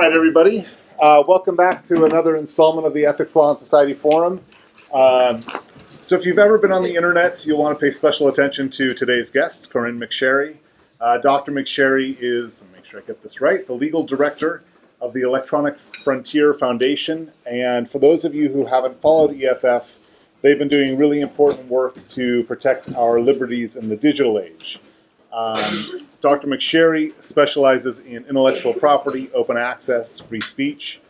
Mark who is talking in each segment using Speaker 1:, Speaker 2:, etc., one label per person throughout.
Speaker 1: right, everybody. Uh, welcome back to another installment of the Ethics Law and Society Forum. Um, so, if you've ever been on the internet, you'll want to pay special attention to today's guest, Corynne McSherry. Uh, Dr. McSherry is, let me make sure I get this right, the legal director of the Electronic Frontier Foundation. And for those of you who haven't followed EFF, they've been doing really important work to protect our liberties in the digital age. Um, Dr. McSherry specializes in intellectual property, open access, free speech.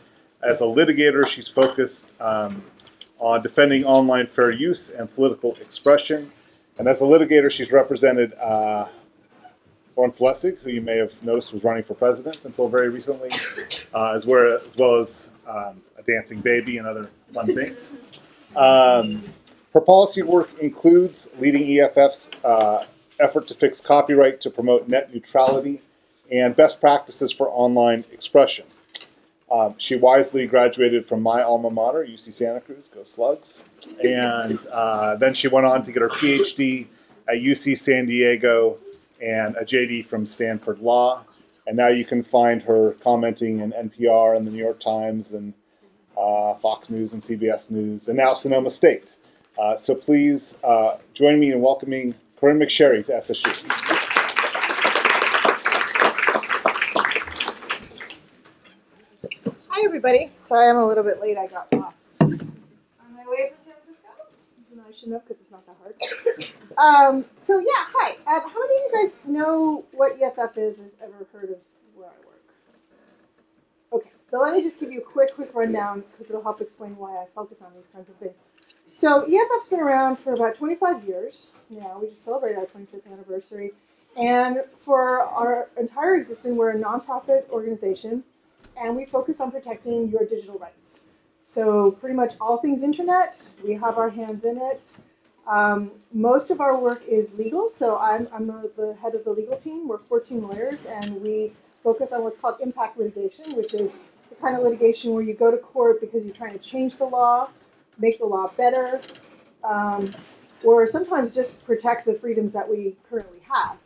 Speaker 1: As a litigator, she's focused um, on defending online fair use and political expression. And as a litigator, she's represented uh, Lawrence Lessig, who you may have noticed was running for president until very recently, uh, as, well, as, well as um, a dancing baby and other fun things. Um, her policy work includes leading EFF's uh, effort to fix copyright to promote net neutrality and best practices for online expression. Um, she wisely graduated from my alma mater, UC Santa Cruz, go Slugs. And uh, then she went on to get her PhD at UC San Diego and a JD from Stanford Law. And now you can find her commenting in NPR and the New York Times and uh, Fox News and CBS News, and now Sonoma State. Uh, so please uh, join me in welcoming Corynne McSherry to SSU.
Speaker 2: Hi, everybody. Sorry I'm a little bit late. I got lost on my way to San Francisco. No, I should know because it's not that hard. Um, so, yeah, hi. Um, how many of you guys know what EFF is or has ever heard of where I work? Okay, so let me just give you a quick, quick rundown because it'll help explain why I focus on these kinds of things. So EFF's been around for about 25 years now. We just celebrated our 25th anniversary. And for our entire existence, we're a nonprofit organization, and we focus on protecting your digital rights. So pretty much all things internet, we have our hands in it. Um, most of our work is legal, so I'm, I'm the head of the legal team. We're 14 lawyers, and we focus on what's called impact litigation, which is the kind of litigation where you go to court because you're trying to change the law make the law better, um, or sometimes just protect the freedoms that we currently have.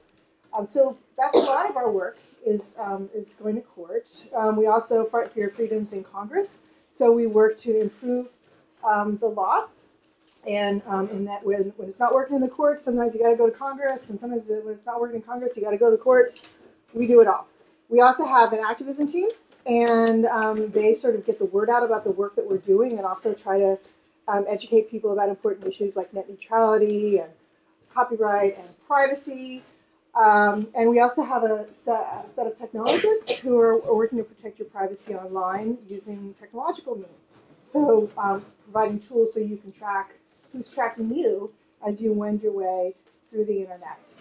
Speaker 2: Um, so that's a lot of our work is um, is going to court. Um, we also fight for your freedoms in Congress. So we work to improve um, the law, and um, in that when, when it's not working in the courts, sometimes you got to go to Congress, and sometimes when it's not working in Congress, you got to go to the courts. We do it all. We also have an activism team, and um, they sort of get the word out about the work that we're doing, and also try to um, educate people about important issues like net neutrality and copyright and privacy. Um, and we also have a set, a set, of technologists who are working to protect your privacy online using technological means. So um, providing tools so you can track who's tracking you as you wend your way through the internet.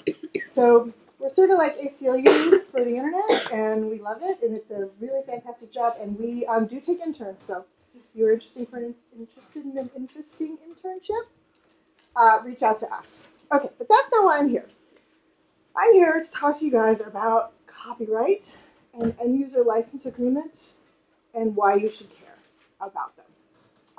Speaker 2: So we're sort of like ACLU for the internet, and we love it, and it's a really fantastic job. And we um, do take interns, so you're interested for an, interested in an interesting internship, uh, reach out to us. Okay, but that's not why I'm here. I'm here to talk to you guys about copyright and end user license agreements and why you should care about them.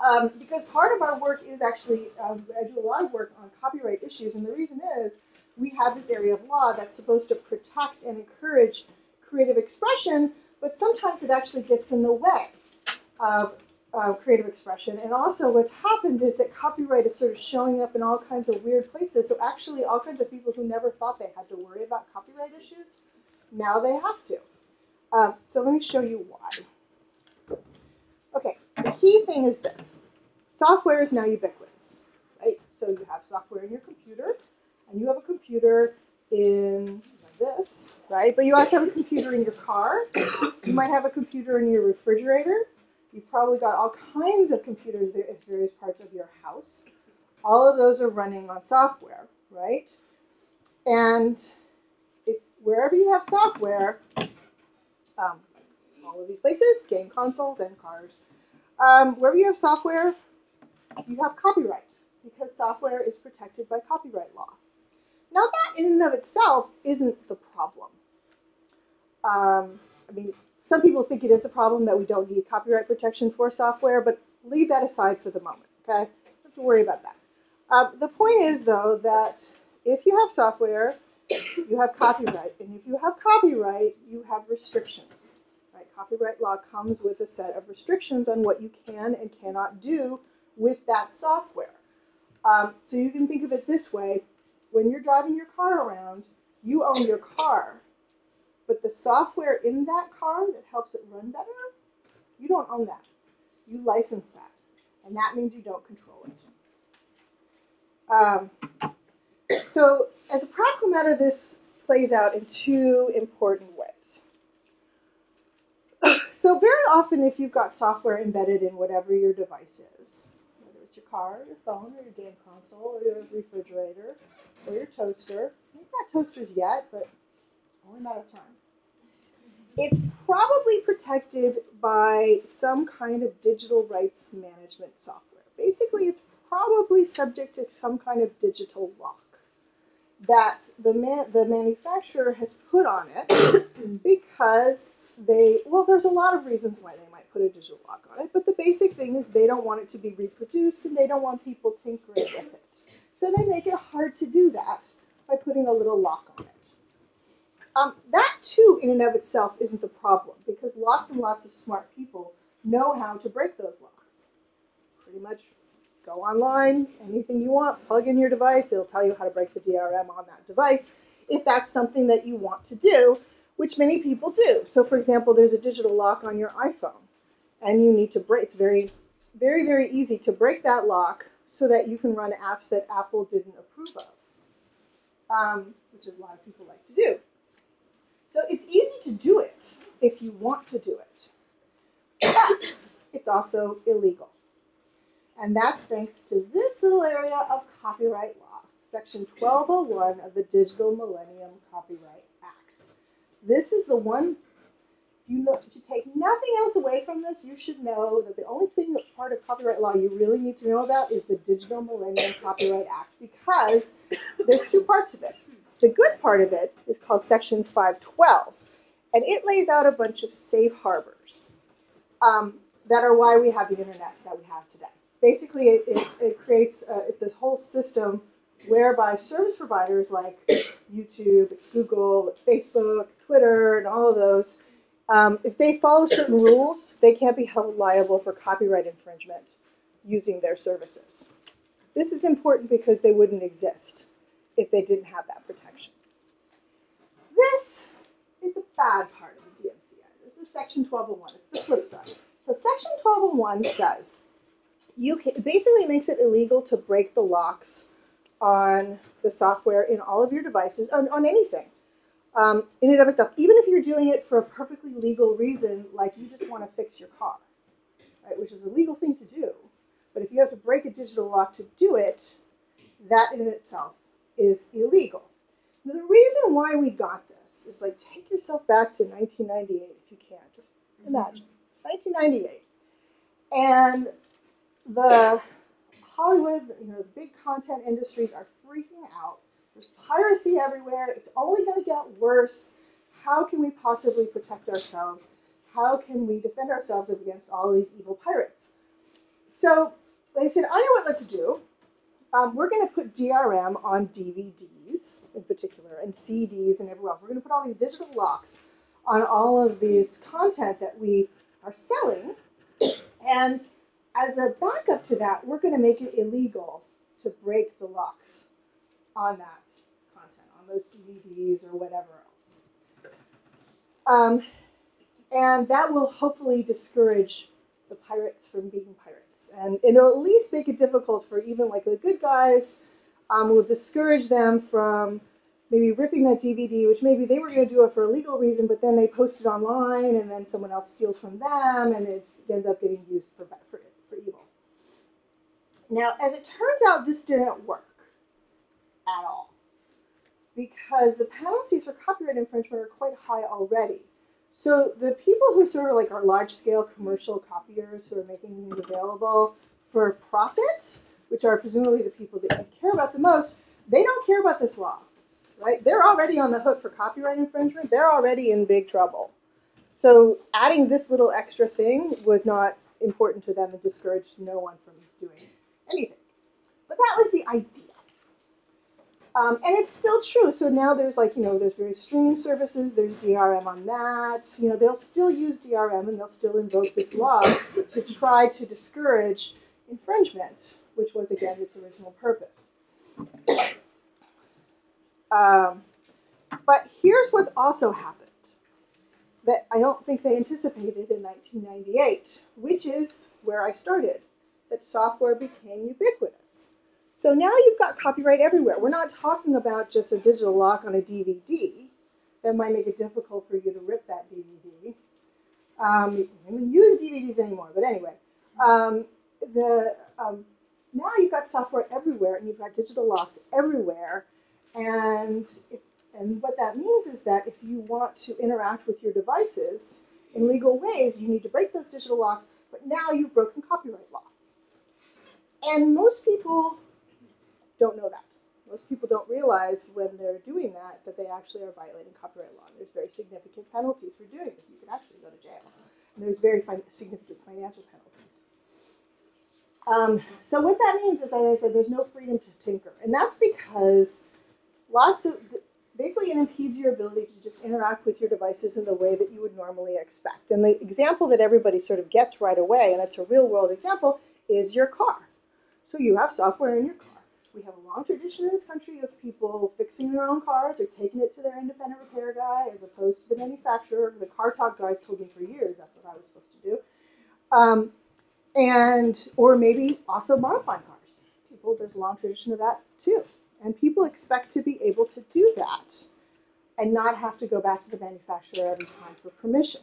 Speaker 2: Um, because part of our work is actually, um, I do a lot of work on copyright issues, and the reason is we have this area of law that's supposed to protect and encourage creative expression, but sometimes it actually gets in the way of uh, creative expression. And also, what's happened is that copyright is sort of showing up in all kinds of weird places. So, actually, all kinds of people who never thought they had to worry about copyright issues, now they have to. Um, so, let me show you why. Okay, the key thing is this software is now ubiquitous, right? So, you have software in your computer, and you have a computer in this, right? But you also have a computer in your car. You might have a computer in your refrigerator. You've probably got all kinds of computers at various parts of your house. All of those are running on software, right? And if, wherever you have software, um, all of these places, game consoles and cars, um, wherever you have software, you have copyright because software is protected by copyright law. Now that in and of itself isn't the problem. Um, I mean, some people think it is the problem that we don't need copyright protection for software, but leave that aside for the moment, okay? Don't have to worry about that. Uh, the point is, though, that if you have software, you have copyright. And if you have copyright, you have restrictions. Right? copyright law comes with a set of restrictions on what you can and cannot do with that software. Um, so you can think of it this way when you're driving your car around, you own your car, but the software in that car that helps it run better, you don't own that. You license that, and that means you don't control it. Um, so, as a practical matter, this plays out in two important ways. so, very often, if you've got software embedded in whatever your device is, whether it's your car, or your phone, or your game console, or your refrigerator, or your toaster, maybe not toasters yet, but only a matter of time. It's probably protected by some kind of digital rights management software. Basically, it's probably subject to some kind of digital lock that the man, the manufacturer has put on it because they well there's a lot of reasons why they might put a digital lock on it but the basic thing is they don't want it to be reproduced and they don't want people tinkering with it so they make it hard to do that by putting a little lock on it um, that too in and of itself isn't the problem because lots and lots of smart people know how to break those locks pretty much go online, anything you want, plug in your device, it'll tell you how to break the DRM on that device if that's something that you want to do, which many people do. So for example, there's a digital lock on your iPhone and you need to break, it's very, very, very easy to break that lock so that you can run apps that Apple didn't approve of, um, which a lot of people like to do. So it's easy to do it if you want to do it, but it's also illegal. And that's thanks to this little area of copyright law, Section 1201 of the Digital Millennium Copyright Act. This is the one, you know, if you take nothing else away from this, you should know that the only thing part of copyright law you really need to know about is the Digital Millennium Copyright Act because there's two parts of it. The good part of it is called Section 512, and it lays out a bunch of safe harbors um, that are why we have the internet that we have today basically it, it, it creates a, it's a whole system whereby service providers like YouTube, Google, Facebook, Twitter, and all of those, um, if they follow certain rules, they can't be held liable for copyright infringement using their services. This is important because they wouldn't exist if they didn't have that protection. This is the bad part of the DMCA. This is Section 1201. It's the flip side. So Section 1201 says you can, basically makes it illegal to break the locks on the software in all of your devices on, on anything um, in and of itself even if you're doing it for a perfectly legal reason like you just want to fix your car right which is a legal thing to do but if you have to break a digital lock to do it that in itself is illegal the reason why we got this is like take yourself back to 1998 if you can just mm-hmm. imagine it's 1998 and the Hollywood, you know, the big content industries are freaking out. There's piracy everywhere. It's only going to get worse. How can we possibly protect ourselves? How can we defend ourselves against all these evil pirates? So they said, I know what let's do. Um, we're going to put DRM on DVDs in particular and CDs and everywhere else. We're going to put all these digital locks on all of this content that we are selling. And as a backup to that, we're going to make it illegal to break the locks on that content, on those DVDs or whatever else. Um, and that will hopefully discourage the pirates from being pirates. And it'll at least make it difficult for even like the good guys, um, will discourage them from maybe ripping that DVD, which maybe they were going to do it for a legal reason, but then they post it online and then someone else steals from them and it ends up getting used for, for for evil. now, as it turns out, this didn't work at all because the penalties for copyright infringement are quite high already. So the people who sort of like are large-scale commercial copiers who are making things available for profit, which are presumably the people that you care about the most, they don't care about this law, right? They're already on the hook for copyright infringement. They're already in big trouble. So adding this little extra thing was not important to them and discouraged no one from doing anything. But that was the idea. Um, and it's still true. So now there's like, you know, there's various streaming services, there's DRM on that. You know, they'll still use DRM and they'll still invoke this law to try to discourage infringement, which was, again, its original purpose. Um, but here's what's also happened that I don't think they anticipated in 1998, which is where I started, that software became ubiquitous. So now you've got copyright everywhere. We're not talking about just a digital lock on a DVD that might make it difficult for you to rip that DVD. Um, you don't even use DVDs anymore, but anyway. Um, the, um, now you've got software everywhere and you've got digital locks everywhere. And, if, and what that means is that if you want to interact with your devices in legal ways, you need to break those digital locks, but now you've broken copyright law. And most people don't know that. Most people don't realize when they're doing that that they actually are violating copyright law. There's very significant penalties for doing this. You could actually go to jail. And there's very fin significant financial penalties. Um, so what that means is, as I said, there's no freedom to tinker, and that's because lots of basically it impedes your ability to just interact with your devices in the way that you would normally expect. And the example that everybody sort of gets right away, and it's a real world example, is your car. So you have software in your car. We have a long tradition in this country of people fixing their own cars or taking it to their independent repair guy as opposed to the manufacturer. The car talk guys told me for years that's what I was supposed to do. Um, and, or maybe also modifying cars. People, there's a long tradition of that too. And people expect to be able to do that and not have to go back to the manufacturer every time for permission.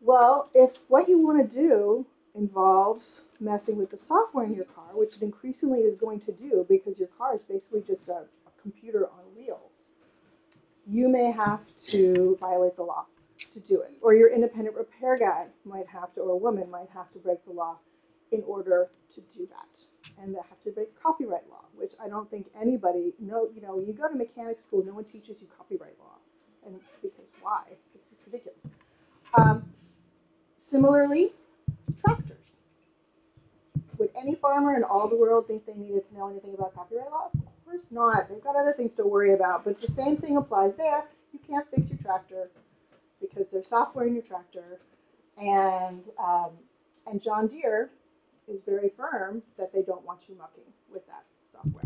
Speaker 2: Well, if what you want to do involves messing with the software in your car, which it increasingly is going to do because your car is basically just a, a computer on wheels, you may have to violate the law to do it. Or your independent repair guy might have to, or a woman might have to break the law in order to do that. And they have to break copyright law, which I don't think anybody know. You know, you go to mechanic school, no one teaches you copyright law, and because why? It's, it's ridiculous. Um, similarly, tractors. Would any farmer in all the world think they needed to know anything about copyright law? Of course not. They've got other things to worry about. But the same thing applies there. You can't fix your tractor because there's software in your tractor, and um, and John Deere is very firm that they don't want you mucking with that software.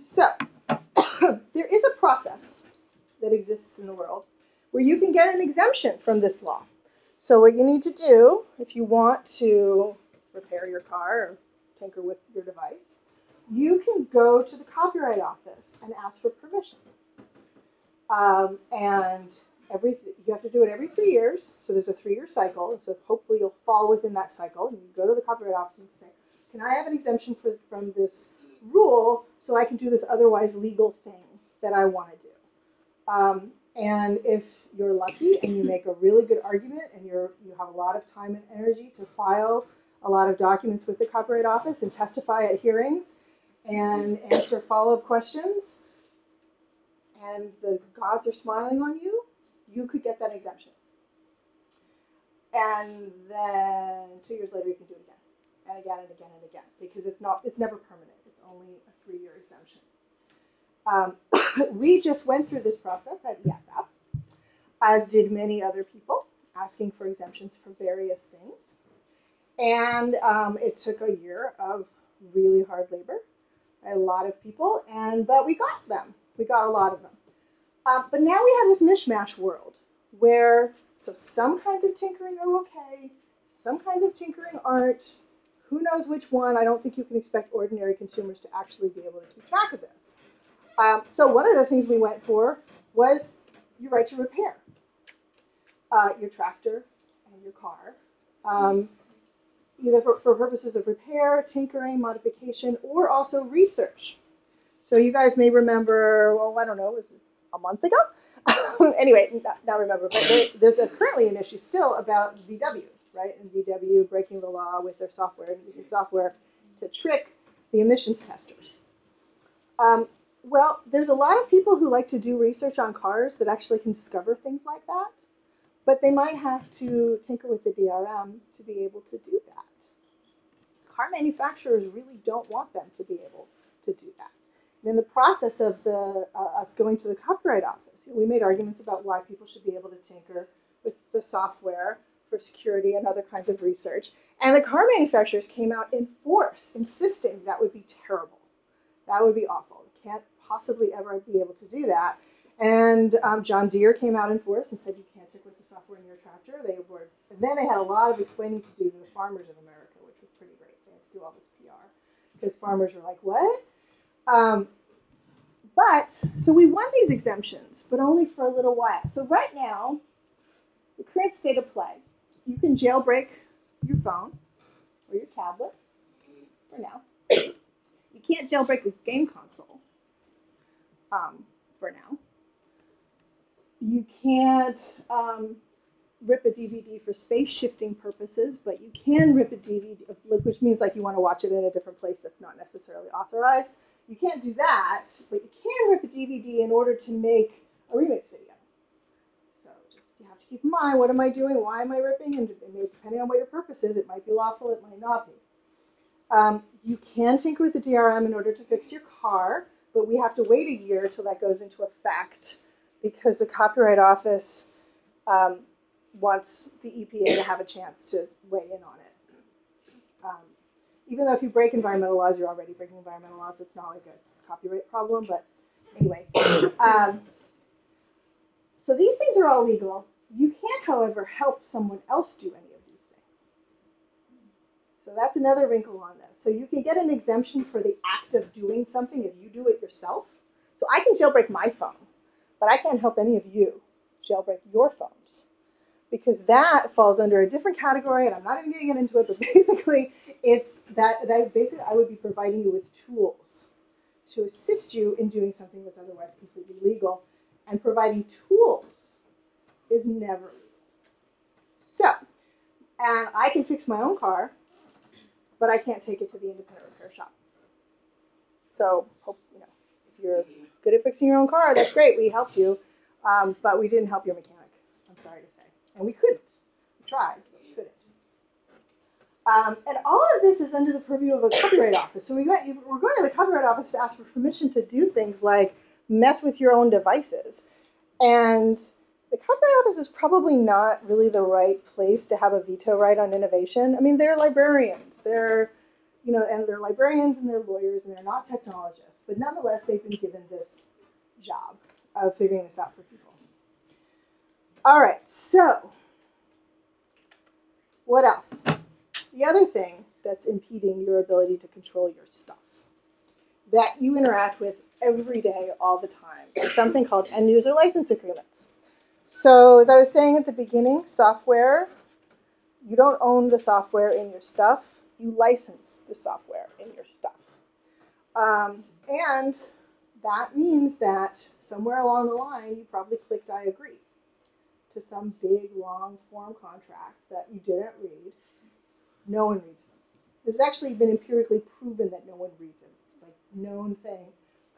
Speaker 2: So, there is a process that exists in the world where you can get an exemption from this law. So, what you need to do if you want to repair your car or tinker with your device, you can go to the Copyright Office and ask for permission. Um, and every you have to do it every three years. So there's a three-year cycle. So hopefully you'll fall within that cycle. And you go to the Copyright Office and say, "Can I have an exemption for, from this rule so I can do this otherwise legal thing that I want to do?" Um, and if you're lucky and you make a really good argument and you're you have a lot of time and energy to file a lot of documents with the Copyright Office and testify at hearings and answer follow-up questions, and the gods are smiling on you, you could get that exemption. And then two years later, you can do it again, and again, and again, and again, because it's not, it's never permanent. It's only a three-year exemption. Um, we just went through this process at EFF, as did many other people, asking for exemptions for various things. And um, it took a year of really hard labor, by a lot of people, and but we got them. We got a lot of them. Um, but now we have this mishmash world where so some kinds of tinkering are okay, some kinds of tinkering aren't. Who knows which one? I don't think you can expect ordinary consumers to actually be able to keep track of this. Um, so one of the things we went for was your right to repair uh, your tractor and your car, um, either for, for purposes of repair, tinkering, modification, or also research. So you guys may remember, well, I don't know, it was a month ago. anyway, not, not remember, but there, there's a, currently an issue still about VW, right? And VW breaking the law with their software using software to trick the emissions testers. Um, well, there's a lot of people who like to do research on cars that actually can discover things like that, but they might have to tinker with the DRM to be able to do that. car manufacturers really don't want them to be able to do that. And in the process of the uh, us going to the copyright office, we made arguments about why people should be able to tinker with the software for security and other kinds of research. And the car manufacturers came out in force, insisting that would be terrible. That would be awful. Can't possibly ever be able to do that. And um, John Deere came out in force and said you can't tinker with the software in your tractor. They were, and then they had a lot of explaining to do to the farmers of America, which was pretty great. They had to do all this PR because farmers were like, "What?" Um, but so we won these exemptions, but only for a little while. So right now, the current state of play, you can jailbreak your phone or your tablet for now. You can't jailbreak a game console um, for now. You can't um, rip a DVD for space shifting purposes, but you can rip a DVD, which means like you want to watch it in a different place that's not necessarily authorized. You can't do that, but you can rip a DVD in order to make a remix video. So just you have to keep in mind, what am I doing? Why am I ripping? And depending on what your purpose is, it might be lawful, it might not be. Um, you can tinker with the DRM in order to fix your car, but we have to wait a year till that goes into effect because the Copyright Office um, wants the EPA to have a chance to weigh in on it. Um, even though if you break environmental laws, you're already breaking environmental laws, so it's not like a copyright problem. But anyway, um, so these things are all legal. You can't, however, help someone else do any of these things. So that's another wrinkle on this. So you can get an exemption for the act of doing something if you do it yourself. So I can jailbreak my phone, but I can't help any of you jailbreak your phones because that falls under a different category and I'm not even going to get into it, but basically it's that, that basically I would be providing you with tools to assist you in doing something that's otherwise completely legal. And providing tools is never legal. So, and I can fix my own car, but I can't take it to the independent repair shop. So, hope you know, if you're good at fixing your own car, that's great. We helped you, um, but we didn't help your mechanic. I'm sorry to say, and we couldn't. We tried, but we couldn't. Um, and all of this is under the purview of a copyright office. So we went, we're going to the copyright office to ask for permission to do things like mess with your own devices. And the Copyright Office is probably not really the right place to have a veto right on innovation. I mean, they're librarians. They're, you know, and they're librarians and they're lawyers and they're not technologists. But nonetheless, they've been given this job of figuring this out for people. All right, so what else? The other thing that's impeding your ability to control your stuff that you interact with every day, all the time, is something called end user license agreements. So, as I was saying at the beginning, software, you don't own the software in your stuff, you license the software in your stuff. Um, and that means that somewhere along the line, you probably clicked I agree to some big long form contract that you didn't read. No one reads them. It's actually been empirically proven that no one reads them. It's like known thing.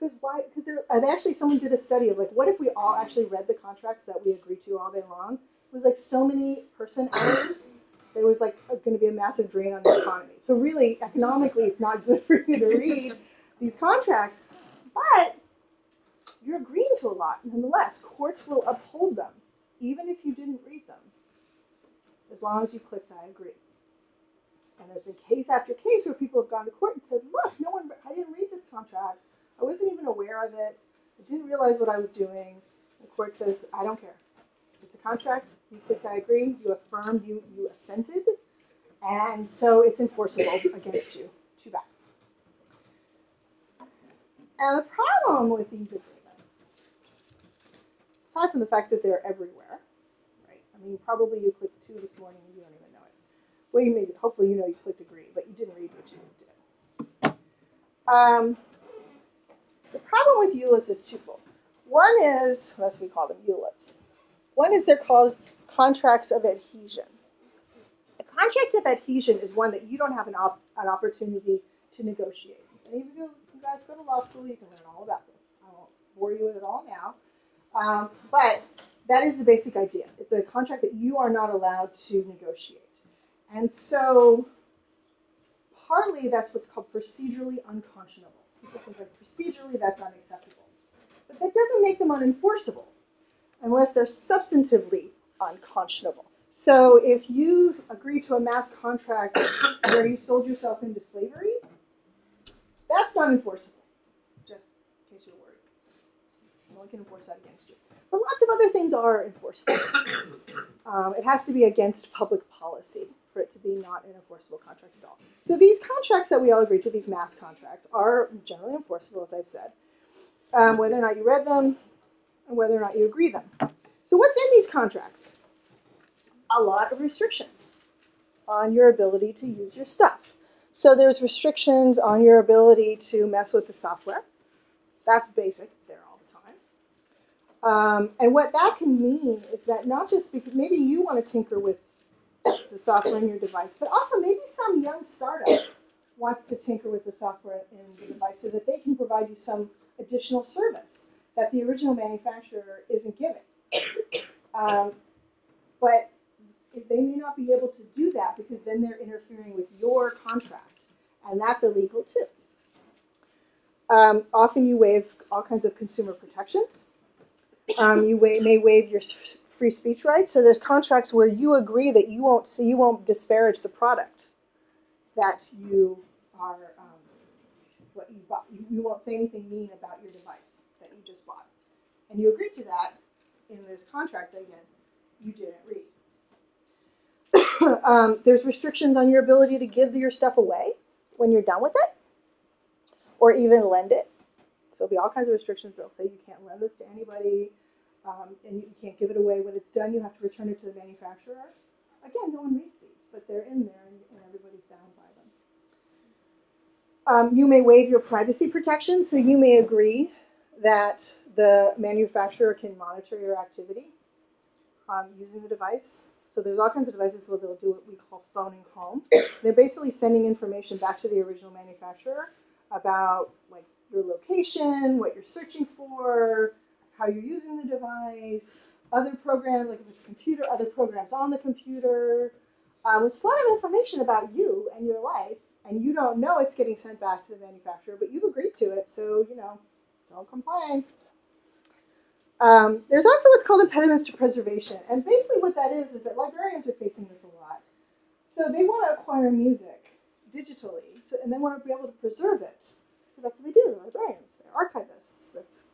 Speaker 2: Because why? Because there, and actually, someone did a study of like, what if we all actually read the contracts that we agree to all day long? It was like so many person hours. There was like going to be a massive drain on the economy. So really, economically, it's not good for you to read these contracts, but you're agreeing to a lot nonetheless. Courts will uphold them, even if you didn't read them, as long as you clicked I agree. And there's been case after case where people have gone to court and said, look, no one, I didn't read this contract. I wasn't even aware of it. I didn't realize what I was doing. The court says, I don't care. It's a contract. You clicked I agree. You affirmed. You, you assented. And so it's enforceable against you. Too bad. And the problem with these agreements, aside from the fact that they're everywhere, right? I mean, probably you clicked two this morning and you don't even know it. Well, you maybe, hopefully you know you clicked agree, but you didn't read what you did. Um, the problem with EULAs is twofold. One is, as we call them EULAs. One is they're called contracts of adhesion. A contract of adhesion is one that you don't have an, op- an opportunity to negotiate. Any of you, you guys go to law school, you can learn all about this. I won't bore you with it all now. Um, but that is the basic idea. It's a contract that you are not allowed to negotiate. And so partly that's what's called procedurally unconscionable. People procedurally that's unacceptable. But that doesn't make them unenforceable unless they're substantively unconscionable. So if you agree to a mass contract where you sold yourself into slavery, that's not enforceable. Just in case you're worried. No one can enforce that against you. But lots of other things are enforceable. Um, it has to be against public policy for it to be not an enforceable contract at all. So these contracts that we all agree to, these mass contracts, are generally enforceable, as I've said, um, whether or not you read them and whether or not you agree them. So what's in these contracts? A lot of restrictions on your ability to use your stuff. So there's restrictions on your ability to mess with the software. That's basic, it's there all the time. Um, and what that can mean is that not just because maybe you want to tinker with the software in your device, but also maybe some young startup wants to tinker with the software in the device so that they can provide you some additional service that the original manufacturer isn't giving. Um, but they may not be able to do that because then they're interfering with your contract, and that's illegal too. Um, often you waive all kinds of consumer protections. Um, you wa- may waive your free speech rights. So there's contracts where you agree that you won't so you won't disparage the product that you are um, what you bought. You, you won't say anything mean about your device that you just bought, and you agreed to that in this contract that again you didn't read. um, there's restrictions on your ability to give your stuff away when you're done with it, or even lend it. So there'll be all kinds of restrictions. They'll say you can't lend this to anybody, um, and you can't give it away when it's done. You have to return it to the manufacturer. Again, no one reads these, but they're in there, and, and everybody's bound by them. Um, you may waive your privacy protection, so you may agree that the manufacturer can monitor your activity um, using the device. So there's all kinds of devices where they'll do what we call phoning home. They're basically sending information back to the original manufacturer about like your location, what you're searching for, how you're using the device, other programs, like if it's a computer, other programs on the computer, um, which is a lot of information about you and your life, and you don't know it's getting sent back to the manufacturer, but you've agreed to it, so you know, don't complain. Um, there's also what's called impediments to preservation, and basically what that is is that librarians are facing this a lot. So they want to acquire music digitally, so, and they want to be able to preserve it because that's what they do. They're librarians, they're archivists. That's.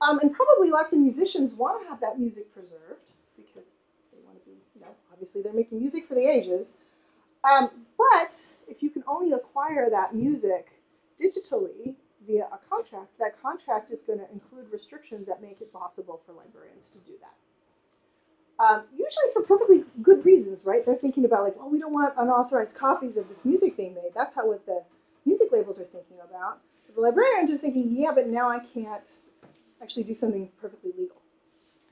Speaker 2: Um, and probably lots of musicians want to have that music preserved because they want to be, you know, obviously they're making music for the ages. Um, but if you can only acquire that music digitally via a contract, that contract is going to include restrictions that make it possible for librarians to do that. Um, usually for perfectly good reasons, right? They're thinking about like, well, we don't want unauthorized copies of this music being made. That's how what the music labels are thinking about. The librarians are thinking, yeah, but now I can't actually do something perfectly legal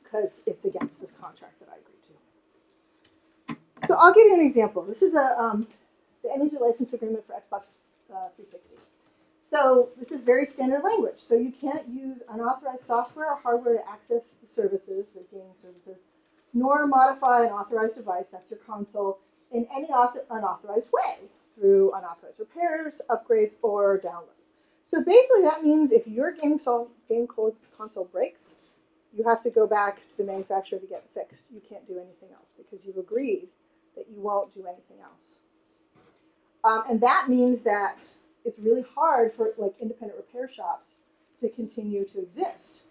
Speaker 2: because it's against this contract that I agreed to. So I'll give you an example. This is a um, the end user license agreement for Xbox uh, 360. So this is very standard language. So you can't use unauthorized software or hardware to access the services, the gaming services, nor modify an authorized device, that's your console, in any author- unauthorized way through unauthorized repairs, upgrades, or downloads. So basically, that means if your game, game console breaks, you have to go back to the manufacturer to get it fixed. You can't do anything else because you've agreed that you won't do anything else. Um, and that means that it's really hard for like independent repair shops to continue to exist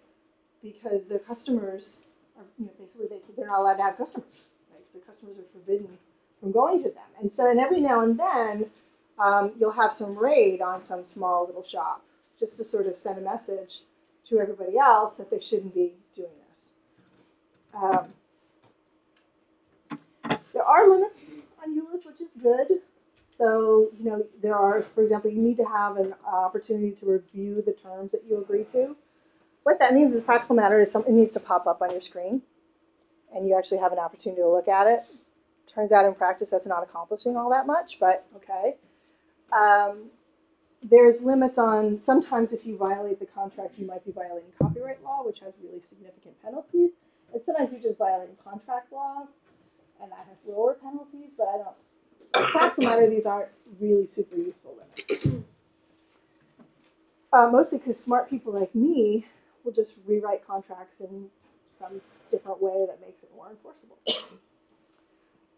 Speaker 2: because their customers are you know, basically they, they're not allowed to have customers, right? So customers are forbidden from going to them. And so, and every now and then, um, you'll have some raid on some small little shop just to sort of send a message to everybody else that they shouldn't be doing this. Um, there are limits on EULAs, which is good. So, you know, there are, for example, you need to have an opportunity to review the terms that you agree to. What that means is practical matter is something needs to pop up on your screen and you actually have an opportunity to look at it. Turns out in practice that's not accomplishing all that much, but okay. Um, there's limits on sometimes if you violate the contract, you might be violating copyright law, which has really significant penalties. And sometimes you're just violating contract law, and that has lower penalties, but I don't. As a practical matter, these aren't really super useful limits. Uh, mostly because smart people like me will just rewrite contracts in some different way that makes it more enforceable.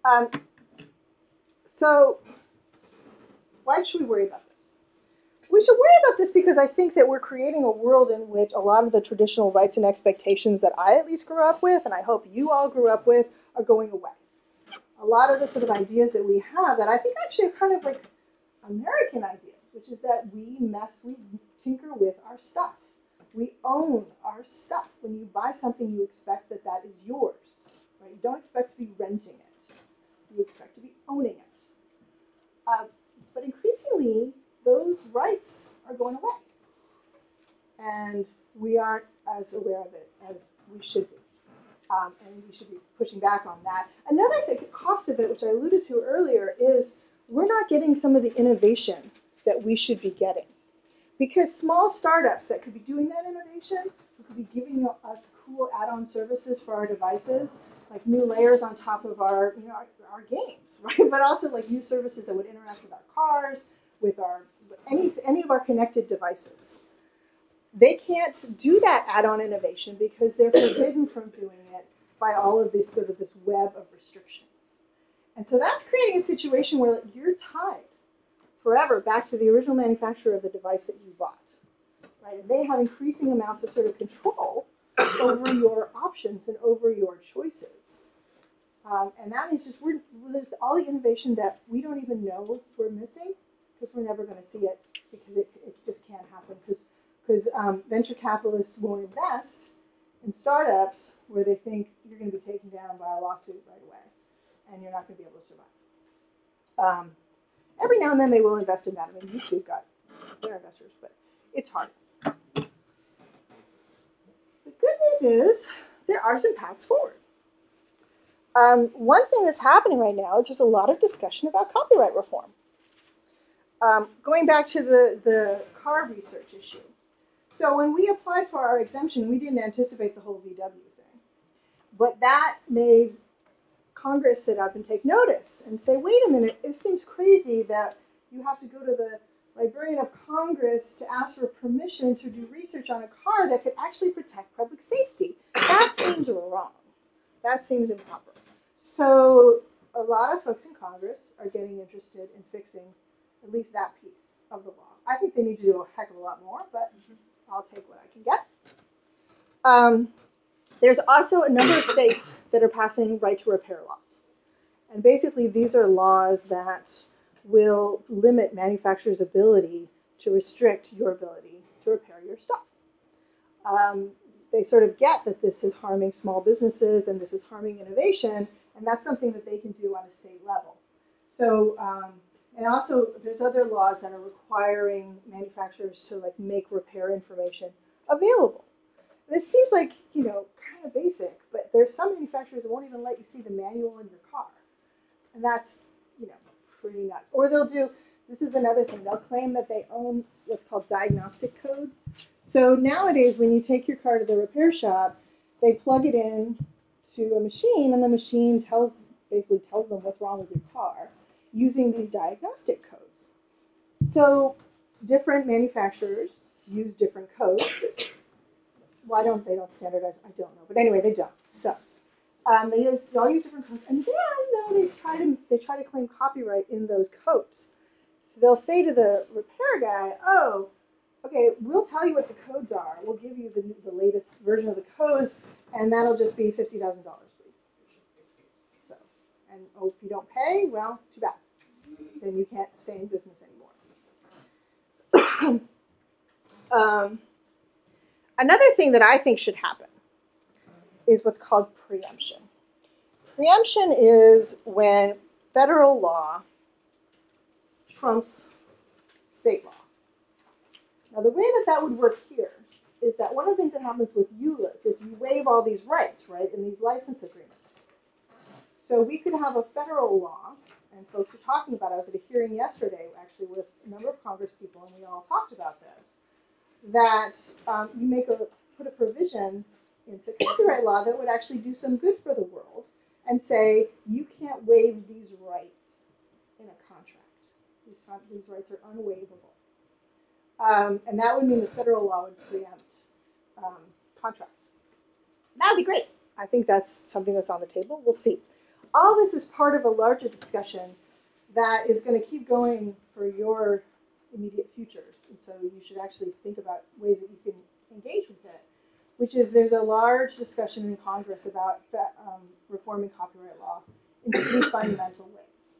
Speaker 2: Um, so, why should we worry about this? We should worry about this because I think that we're creating a world in which a lot of the traditional rights and expectations that I at least grew up with, and I hope you all grew up with, are going away. A lot of the sort of ideas that we have that I think actually are kind of like American ideas, which is that we mess, we tinker with our stuff. We own our stuff. When you buy something, you expect that that is yours. Right? You don't expect to be renting it. You expect to be owning it. Uh, but increasingly, those rights are going away. And we aren't as aware of it as we should be. Um, and we should be pushing back on that. Another thing, cost of it, which I alluded to earlier, is we're not getting some of the innovation that we should be getting. Because small startups that could be doing that innovation, who could be giving us cool add-on services for our devices, like new layers on top of our, you know, our, our games, right? But also like new services that would interact with our cars, with our any any of our connected devices. They can't do that add-on innovation because they're forbidden from doing it by all of this sort of this web of restrictions. And so that's creating a situation where you're tied forever back to the original manufacturer of the device that you bought. Right? And they have increasing amounts of sort of control over your options and over your choices. Um, and that means just we're, there's all the innovation that we don't even know we're missing because we're never going to see it because it, it just can't happen because because um, venture capitalists won't invest in startups where they think you're going to be taken down by a lawsuit right away and you're not going to be able to survive. Um, every now and then they will invest in that. I mean, YouTube got their investors, but it's hard. Good news is there are some paths forward. Um, one thing that's happening right now is there's a lot of discussion about copyright reform. Um, going back to the, the car research issue. So when we applied for our exemption, we didn't anticipate the whole VW thing. But that made Congress sit up and take notice and say, wait a minute, it seems crazy that you have to go to the Librarian of Congress to ask for permission to do research on a car that could actually protect public safety. That seems wrong. That seems improper. So a lot of folks in Congress are getting interested in fixing at least that piece of the law. I think they need to do a heck of a lot more, but I'll take what I can get. Um, there's also a number of states that are passing right to repair laws. And basically, these are laws that will limit manufacturers' ability to restrict your ability to repair your stuff. Um, they sort of get that this is harming small businesses and this is harming innovation, and that's something that they can do on a state level. So, um, and also there's other laws that are requiring manufacturers to like make repair information available. This seems like, you know, kind of basic, but there's some manufacturers that won't even let you see the manual in your car. And that's, you know, nuts. Or they'll do, this is another thing, they'll claim that they own what's called diagnostic codes. So nowadays, when you take your car to the repair shop, they plug it in to a machine, and the machine tells basically tells them what's wrong with your car using these diagnostic codes. So different manufacturers use different codes. Why don't they don't standardize? I don't know, but anyway, they don't. So um, they use they all use different codes, and then though they try to they try to claim copyright in those codes. So they'll say to the repair guy, "Oh, okay, we'll tell you what the codes are. We'll give you the, the latest version of the codes, and that'll just be fifty thousand dollars, please." So, and oh, if you don't pay, well, too bad. Then you can't stay in business anymore. um, another thing that I think should happen is what's called preemption. Preemption is when federal law trumps state law. Now, the way that that would work here is that one of the things that happens with EULAs is you waive all these rights, right, in these license agreements. So we could have a federal law, and folks were talking about it. I was at a hearing yesterday, actually, with a number of Congress people, and we all talked about this. That um, you make a put a provision into copyright law that would actually do some good for the world, and say you can't waive these rights in a contract. These, con- these rights are unwaivable. Um, and that would mean the federal law would preempt um, contracts. That would be great. I think that's something that's on the table. We'll see. All this is part of a larger discussion that is going to keep going for your immediate futures. And so you should actually think about ways that you can engage with it, which is there's a large discussion in Congress about um, reforming copyright law in three fundamental ways.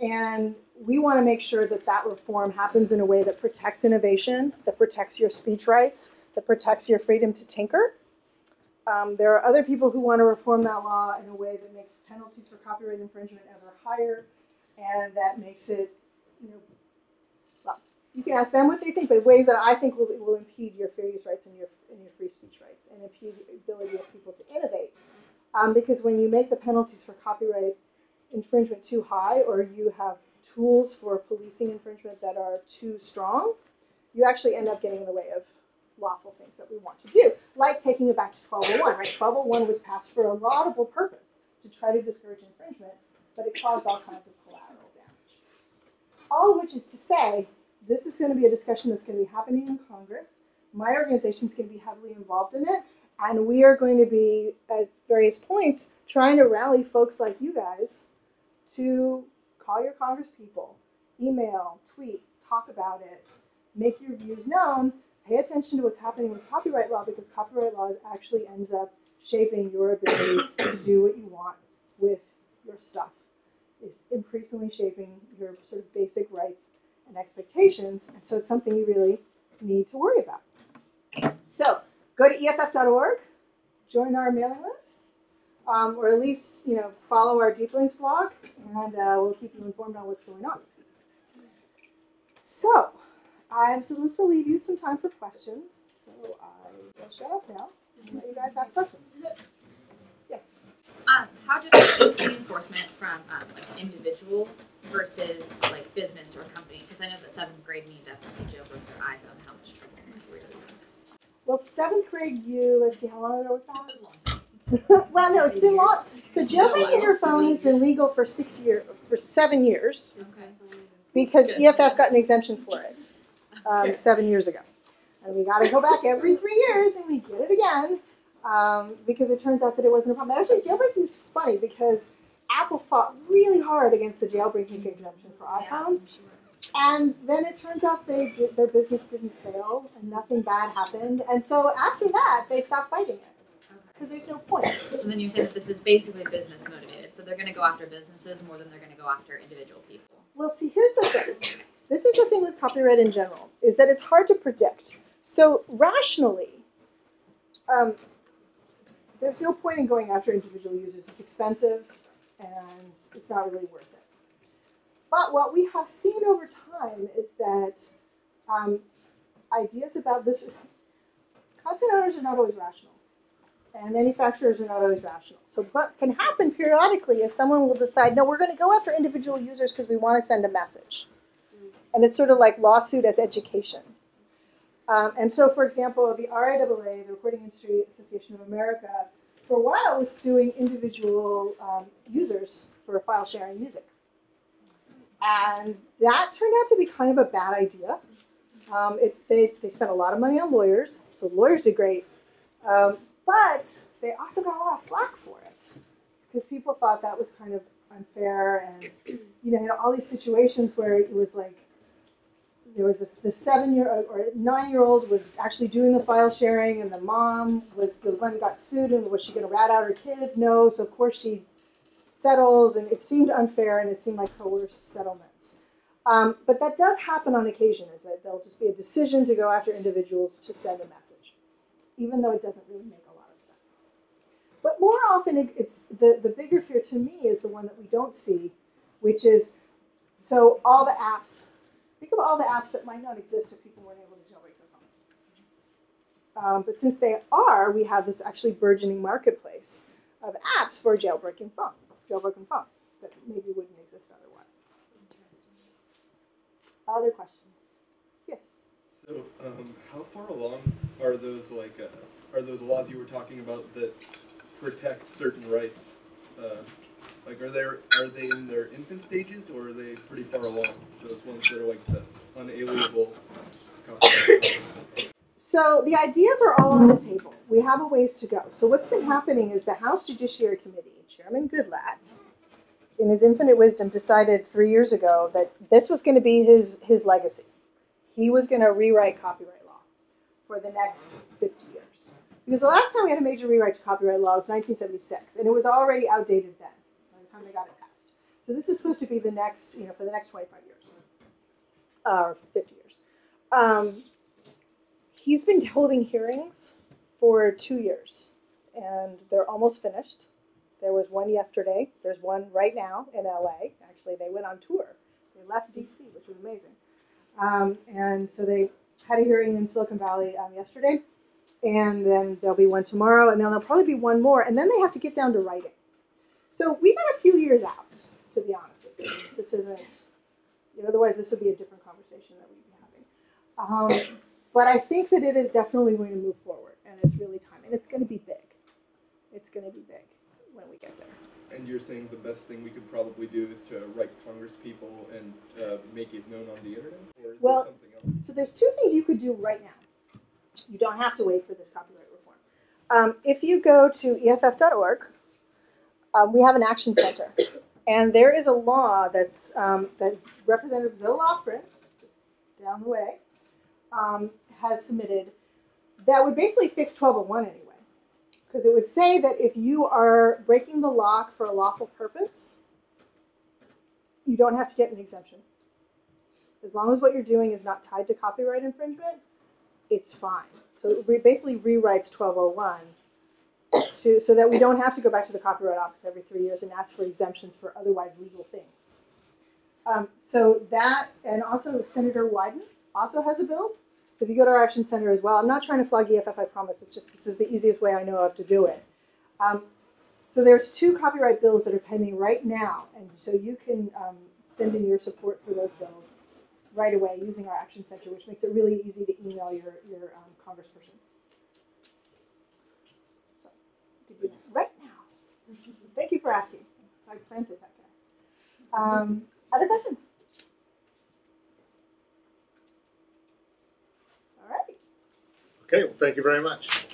Speaker 2: And we want to make sure that that reform happens in a way that protects innovation, that protects your speech rights, that protects your freedom to tinker. Um, there are other people who want to reform that law in a way that makes penalties for copyright infringement ever higher and that makes it, you know, you can ask them what they think, but ways that I think will, will impede your fair use rights and your, and your free speech rights and impede the ability of people to innovate. Um, because when you make the penalties for copyright infringement too high or you have tools for policing infringement that are too strong, you actually end up getting in the way of lawful things that we want to do, like taking it back to 1201. Right? 1201 was passed for a laudable purpose to try to discourage infringement, but it caused all kinds of collateral damage. All of which is to say, this is going to be a discussion that's going to be happening in Congress. My organization is going to be heavily involved in it, and we are going to be at various points trying to rally folks like you guys to call your Congress people, email, tweet, talk about it, make your views known, pay attention to what's happening with copyright law because copyright law actually ends up shaping your ability to do what you want with your stuff. It's increasingly shaping your sort of basic rights and expectations, and so it's something you really need to worry about. So go to EFF.org, join our mailing list, um, or at least you know follow our Deeplinks blog, and uh, we'll keep you informed on what's going on. So I'm supposed to leave you some time for questions, so I will shut up now and let you guys ask questions. Yes.
Speaker 3: Um, how different is the enforcement from um, like individual versus like business or company? Because I know that seventh grade me definitely jailbroke their iPhone. How much trouble I really?
Speaker 2: Well, seventh grade you. Let's see, how long ago was that?
Speaker 3: It's been a long time.
Speaker 2: well, no, it's been long. So jailbreaking your phone has been legal for six years, for seven years,
Speaker 3: Okay.
Speaker 2: because
Speaker 3: Good.
Speaker 2: EFF got an exemption for it um,
Speaker 3: Okay.
Speaker 2: seven years ago, and we got to go back every three years and we get it again um, because it turns out that it wasn't a problem. Actually, jailbreaking is funny because Apple fought really hard against the jailbreaking exemption for iPhones.
Speaker 3: I'm sure.
Speaker 2: And then it turns out they did, their business didn't fail and nothing bad happened. And so after that, they stopped fighting it because there's no point.
Speaker 3: So then you say that this is basically business motivated. So they're going to go after businesses more than they're going to go after individual people.
Speaker 2: Well, see, here's the thing. This is the thing with copyright in general, is that it's hard to predict. So rationally, um, there's no point in going after individual users. It's expensive and it's not really worth it. But what we have seen over time is that um, ideas about this content owners are not always rational. And manufacturers are not always rational. So what can happen periodically is someone will decide, no, we're going to go after individual users because we want to send a message. And it's sort of like lawsuit as education. Um, and so, for example, the RIAA, the Recording Industry Association of America, for a while was suing individual um, users for file sharing music. And that turned out to be kind of a bad idea. Um, it, they, they spent a lot of money on lawyers, so lawyers did great. Um, but they also got a lot of flack for it because people thought that was kind of unfair and you know, you know all these situations where it was like there was a, the seven year old or nine year old was actually doing the file sharing and the mom was the one got sued and was she going to rat out her kid? No so of course she settles and it seemed unfair and it seemed like coerced settlements. Um, but that does happen on occasion is that there'll just be a decision to go after individuals to send a message even though it doesn't really make a lot of sense. But more often it, it's the, the bigger fear to me is the one that we don't see which is so all the apps think of all the apps that might not exist if people weren't able to jailbreak their phones um, but since they are we have this actually burgeoning marketplace of apps for jailbreaking phone jailbroken phones that maybe wouldn't exist otherwise. Other questions? Yes.
Speaker 4: So, um, how far along are those like uh, are those laws you were talking about that protect certain rights? Uh, Like, are they are they in their infant stages or are they pretty far along? Those ones that are like the unalienable.
Speaker 2: So the ideas are all on the table. We have a ways to go. So what's been happening is the House Judiciary Committee, Chairman Goodlatte, in his infinite wisdom, decided three years ago that this was going to be his his legacy. He was going to rewrite copyright law for the next 50 years. Because the last time we had a major rewrite to copyright law was 1976, and it was already outdated then they got it passed. So this is supposed to be the next, you know, for the next 25 years, uh, or 50 years. Um, he's been holding hearings for two years, and they're almost finished. There was one yesterday. There's one right now in LA. Actually, they went on tour. They left DC, which was amazing. Um, and so they had a hearing in Silicon Valley um, yesterday, and then there'll be one tomorrow, and then there'll probably be one more, and then they have to get down to writing. So we got a few years out, to be honest with you. This isn't, you know, otherwise this would be a different conversation that we'd be having. Um, but I think that it is definitely going to move forward, and it's really time, and it's going to be big. It's going to be big when we get there.
Speaker 4: and you're saying the best thing we could probably do is to write Congress people and uh, make it known on the internet, or is
Speaker 2: Well-
Speaker 4: there something else?
Speaker 2: So there's two things you could do right now. You don't have to wait for this copyright reform. Um, if you go to EFF.org, um, we have an action center, and there is a law that's um, that's Representative Zoe Lofgren, down the way, um, has submitted that would basically fix 1201 anyway, because it would say that if you are breaking the lock for a lawful purpose, you don't have to get an exemption. As long as what you're doing is not tied to copyright infringement, it's fine. So it basically rewrites 1201 to, so that we don't have to go back to the Copyright Office every three years and ask for exemptions for otherwise legal things. Um, so that, and also Senator Wyden also has a bill. So if you go to our Action Center as well, I'm not trying to flog EFF, I promise. It's just this is the easiest way I know of to do it. Um, so there's two copyright bills that are pending right now, and so you can um, send in your support for those bills right away using our Action Center, which makes it really easy to email your, your um, congressperson. So, right now. Thank you for asking. I planted that guy. Um, other questions? All right.
Speaker 1: Okay, well, thank you very much.